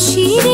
cheating.